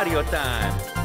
Mario time.